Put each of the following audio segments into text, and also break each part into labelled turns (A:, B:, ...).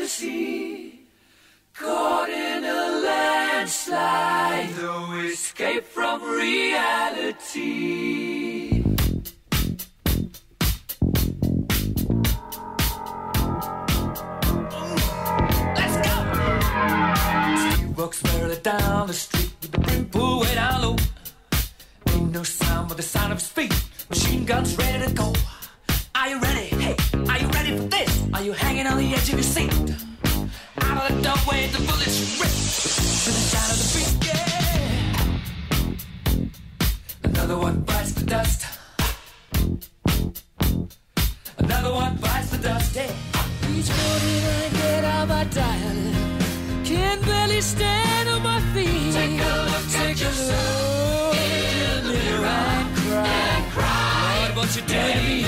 A: fantasy. Caught in a landslide, no escape from reality. Let's go! Steve walks merrily down the street with the brim pulled way down low. Ain't no sound but the sound of his feet. Machine guns ready to go. Are you ready? Another one bites the dust. Another one bites the dust. Yeah. Each morning I get out my diary. Can barely stand on my feet. Take a look, take a look in the mirror and cry. Lord, what you did to me.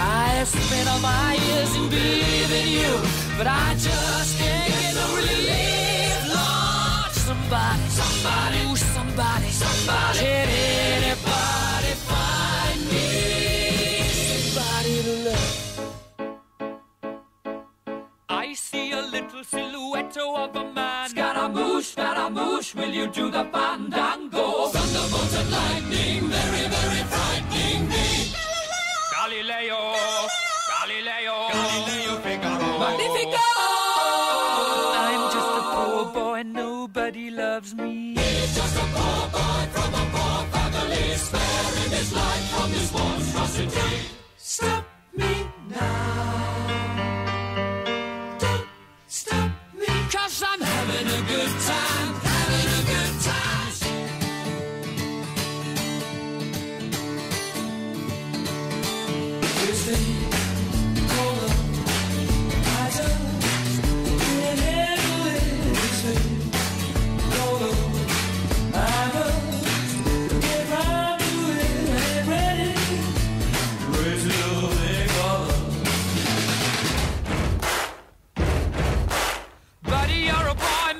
A: I have spent all my years in believing you, but I just can't get no relief. Lord, somebody, somebody, ooh, somebody, somebody, silhouette of a man. Scaramouche, Scaramouche, will you do the fandango? Thunderbolts and lightning, very, very frightening me. Galileo, Galileo, Galileo Figaro. Magnifico! I'm just a poor boy, nobody loves me. He's just a poor boy from a poor family, sparing his life from this monstrosity.